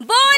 Boy!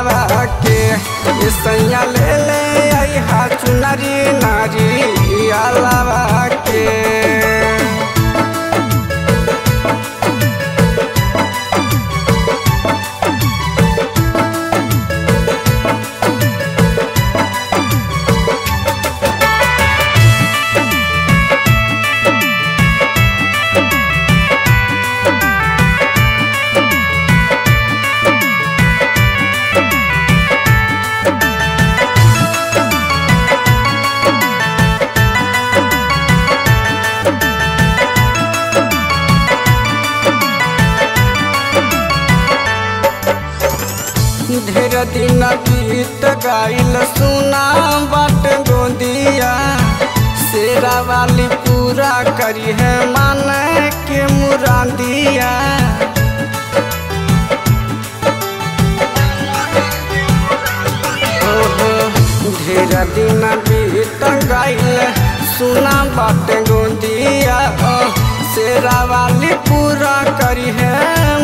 सैया ले ले अइहा चुनरी नारी अलावा के। ढेर दिन बीत गईल सुना बट गोदिया। शेरा वाली पूरा करी है मन के मुरादिया। ढेर दिन बीत गईल सुना बट गोदिया। शेरा वाली पूरा करी है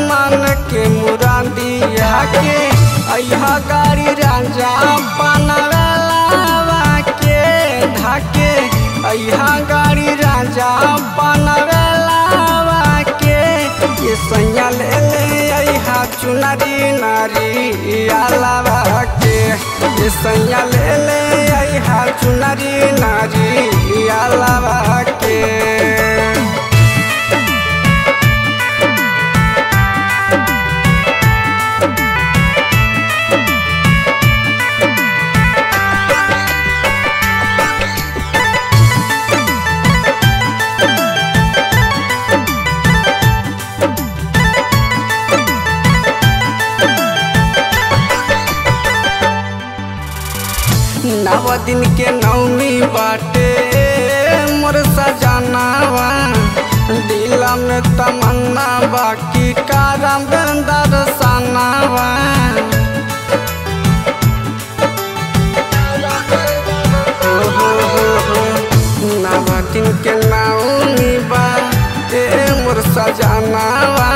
मन के मुरादिया। के गाड़ी राजा पनवेलावा के धाके अइहा गाड़ी राजा के ये सैया नारी अलावा के सैया ले ले अइहा चुनरी नव दिन के नवमी बाटे। मोर सजनावा दिल में तमन्ना बाकी। कारम नव दिन के नवमी बाटे, मोर सजनावा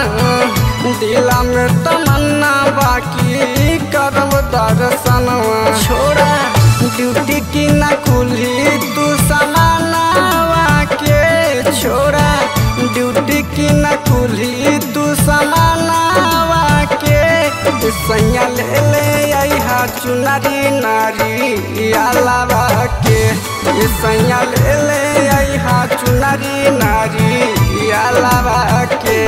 दिल में तमन्ना बाकी छोड़ा ड्यूटी की ना खुली तू समानावा के छोड़ा। ड्यूटी की ना खुली तू समानावा के सैया ले ले अइहा चुनरी नारी आलावा के सैया ले ले अइहा चुनरी नारी आलावा के